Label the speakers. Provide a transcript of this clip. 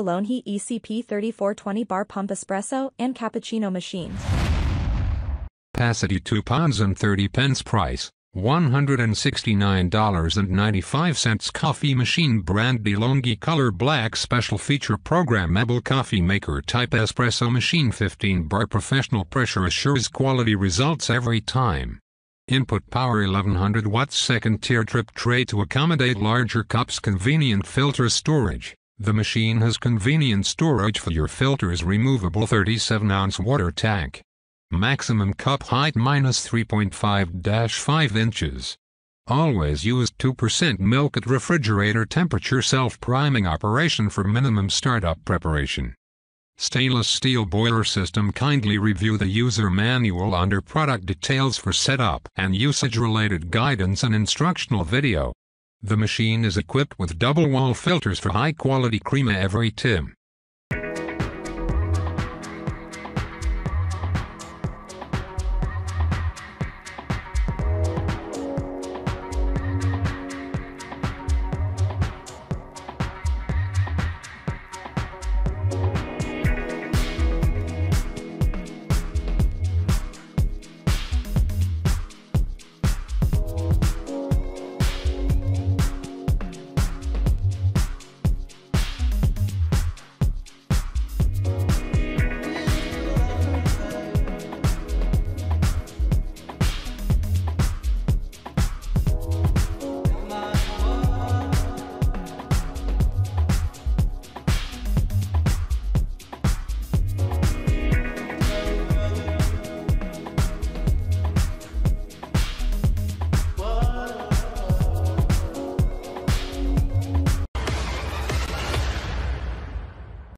Speaker 1: Longhi ECP 3420 bar pump espresso and cappuccino machine.
Speaker 2: Capacity 2 pounds and 30 pence price, $169.95 coffee machine brand DeLonghi color black special feature programmable coffee maker type espresso machine 15 bar professional pressure assures quality results every time. Input power 1100 watts second tier drip tray to accommodate larger cups convenient filter storage. The machine has convenient storage for your filter's removable 37 ounce water tank. Maximum cup height minus 3.5-5 inches. Always use 2% milk at refrigerator temperature self-priming operation for minimum startup preparation. Stainless steel boiler system kindly review the user manual under product details for setup and usage related guidance and instructional video. The machine is equipped with double wall filters for high quality crema every tim.